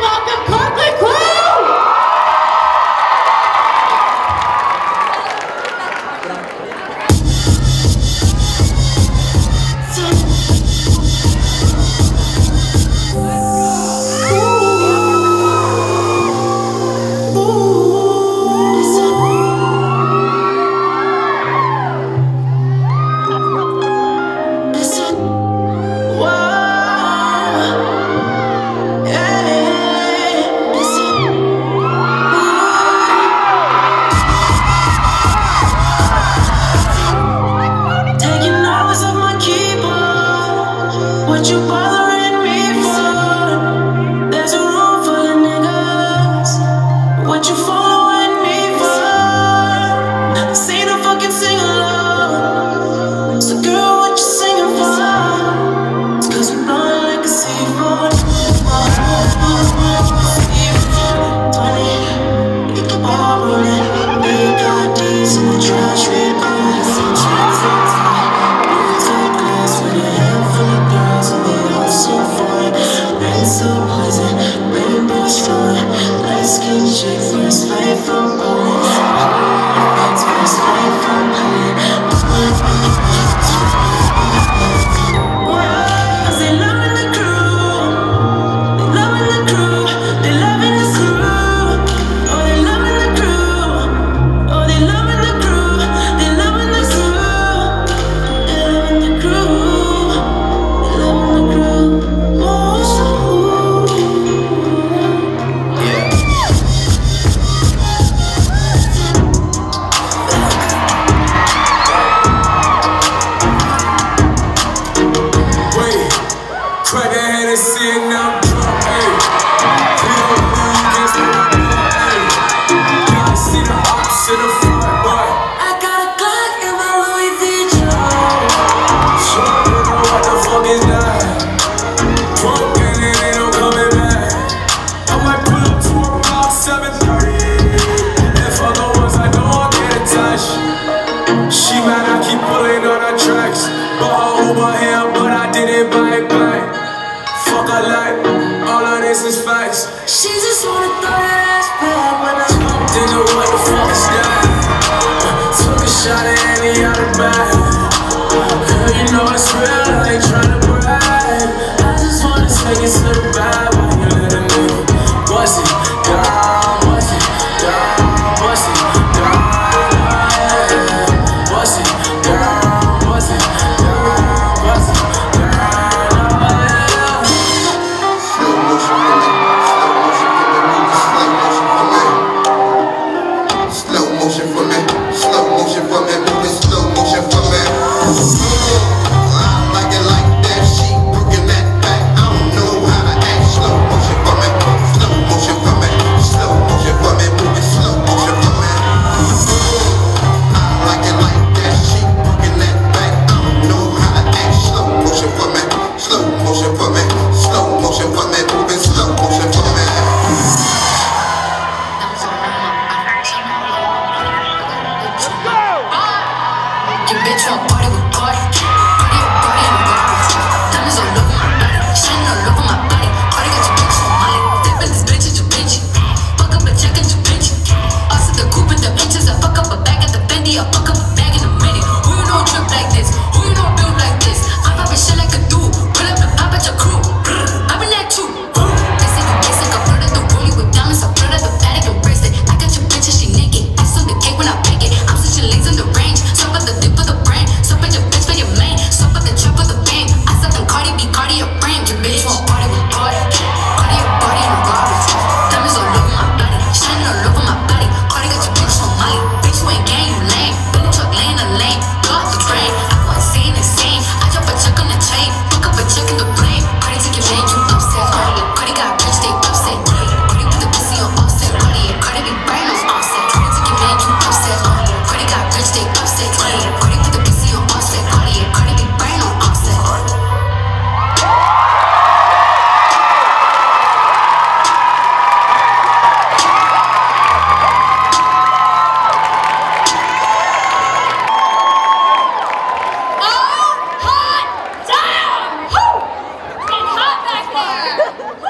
welcome Courtly Quinn! to the truth. facts. She just wanna throw that ass back when I didn't know what the fuck is that. Took a shot at Annie out of back. Girl, you know it's real. ain't tryna. bitch up.